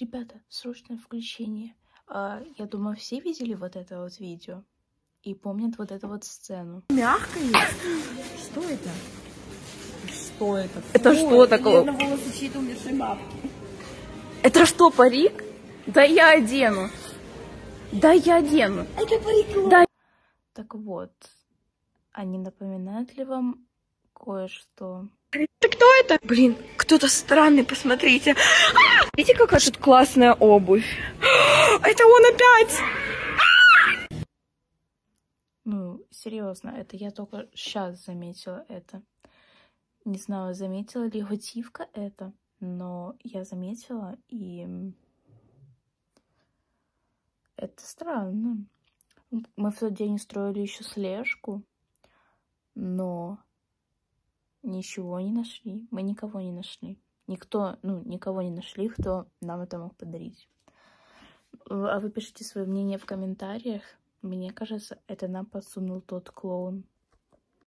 Ребята, срочное включение. А, я думаю, все видели вот это вот видео и помнят вот эту вот сцену. Мягкое? Что это? Что это? Это что такое? на волосы чьи-то умершей бабки. Это что, парик? Да я одену. Да я одену. Это парик. Да. Так вот, а не напоминает ли вам кое-что? Это кто это? Блин, кто-то странный, посмотрите. А! Видите, какая тут классная обувь? Это он опять! Ну, серьезно, это я только сейчас заметила это. Не знаю, заметила ли его Тивка это, но я заметила, и это странно. Мы в тот день устроили еще слежку, но ничего не нашли. Мы никого не нашли. Никто, ну, никого не нашли, кто нам это мог подарить. А вы пишите свое мнение в комментариях. Мне кажется, это нам подсунул тот клоун.